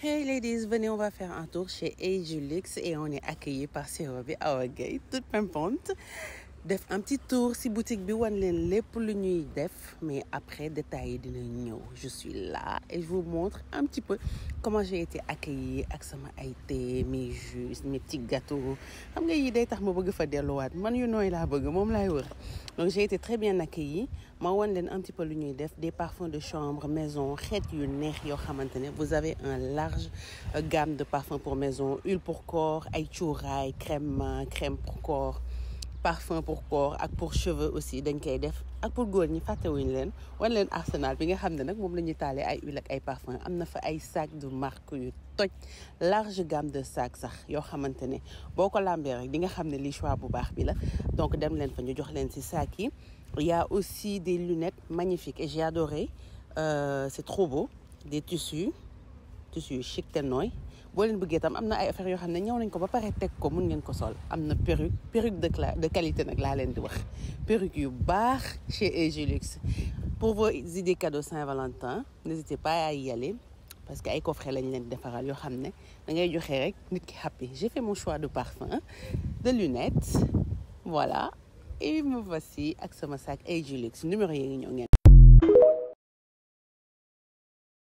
Hey ladies, venez, on va faire un tour chez Agulix et on est accueilli par Sirobi Awa Gueye, toute pimpante. Def un petit tour si boutique bi wan leen lépp lu ñuy mais après détails dina je suis là et je vous montre un petit peu comment j'ai été accueillie ak sama ay mes jus mes petits gâteaux. Xam nga yi day tax ma bëgg fa delluwaat. Man yu donc j'ai été très bien accueillie. Ma wan leen un petit peu lu ñuy des parfums de chambre maison yu neex vous avez un large gamme de parfums pour maison huile pour corps ay cuuraay crème crème pour corps parfum pour corps ak pour cheveux aussi dañ koy def ak pour góor ñi fàttewuñu leen wan leen arsenal bi nga xam ne nag moom la ñuy taalee ay huile ak ay parfum am na fa ay sac de marque yu toj large gamme de sac sax yoo xamante ne boo ko lambee rek di nga xam ne lii choix bu baax bi la. Donc dem leen fa ñu jox leen ci sac yi. Il y a aussi des lunettes magnifiques et j'ai adoré euh, c'est trop beau des tissus tissus chic te nooy. Boo leen bëggee tam am na ay yoo xam ne ñëw nañ ko ba pare teg ko mun ngeen ko sol. De de qualité nag laa leen di yu chez pour vos idées cadeaux Saint-Valentin n'hésitez pas à y aller. Parce que ay coffret lañ leen defaral yoo xam ne da ngay happy. J'ai fait mon choix de parfum de lunettes. Voilà. Et me voici ak sama sac numéro yi ñëw